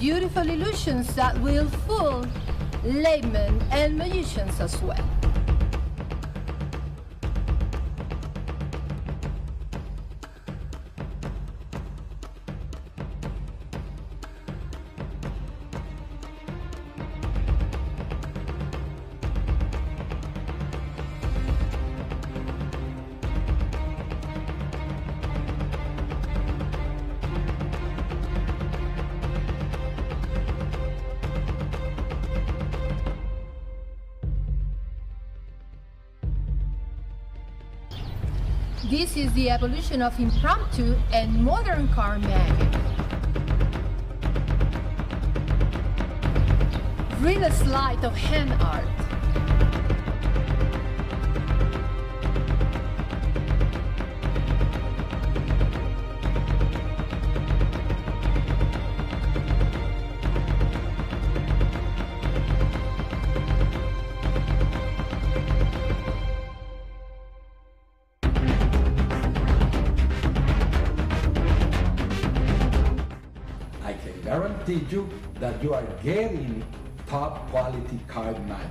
beautiful illusions that will fool laymen and magicians as well. This is the evolution of impromptu and modern card magic. Real sleight of hand art. Can guarantee you that you are getting top quality card magic.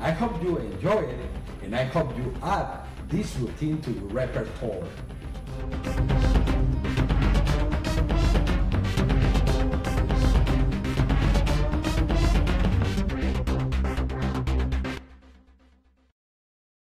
I hope you enjoy it and I hope you add this routine to your repertoire.